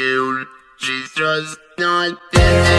attitude. She's just not there.